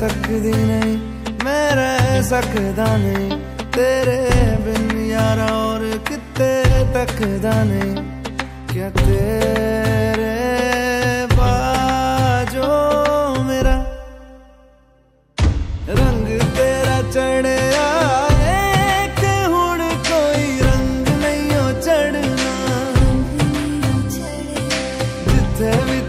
ਸਕਦੀ ਨਹੀਂ, ਮੈਂ ਰਹਿ ਸਕਦਾ ਨਹੀਂ। ਤੇਰੇ ਬਿਨ ਯਾਰਾ ਔਰ ਕਿਤੇ ਤੱਕਦਾ ਨਹੀਂ। ਕਿ ਤੇਰੇ ਬਾਜੋ ਮੇਰਾ ਰੰਗ ਤੇਰਾ ਚੜਿਆ ਏ ਕਿ ਹੁਣ ਕੋਈ ਰੰਗ ਨਹੀਂ ਉਹ ਚੜਨਾ ਜਿੱਥੇ ਵੀ